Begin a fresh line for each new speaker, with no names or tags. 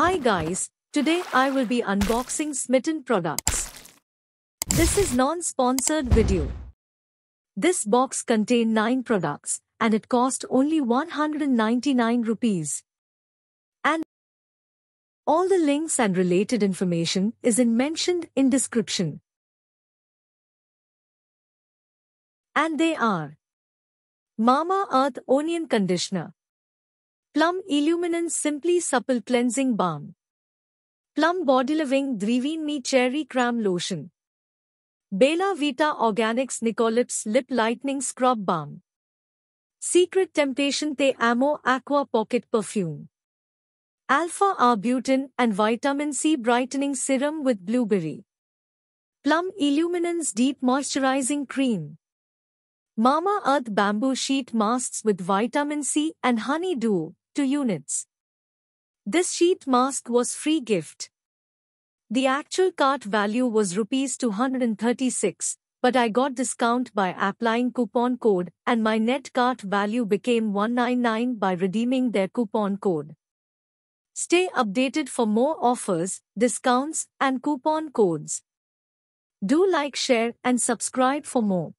Hi guys, today I will be unboxing Smytten products. This is non-sponsored video. This box contain 9 products and it cost only 199 rupees. And all the links and related information is in mentioned in description. And they are Mama Earth Onion Conditioner Plum E-luminance Simply Supple Cleansing Balm. Plum BodyLovin' Drivin Me Cherry Creme Lotion. Bella Vita Organics Nicolips Lip Lightening Scrub Balm. Secret Temptation Te Amo Aqua Pocket Perfume. Alpha Arbutin and Vitamin C Brightening Serum with Blueberry. Plum E-luminance Deep Moisturizing Cream. Mama Earth Bamboo Sheet Masks with Vitamin C and Honey Dew. 2 units. This sheet mask was free gift. The actual cart value was rupees 236, but I got discount by applying coupon code and my net cart value became 199 by redeeming their coupon code. Stay updated for more offers, discounts and coupon codes. Do like, share and subscribe for more.